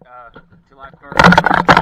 30, uh, July 3rd.